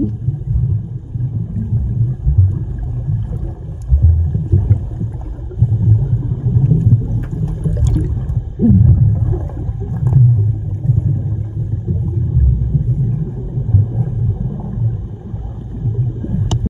Mm-hmm.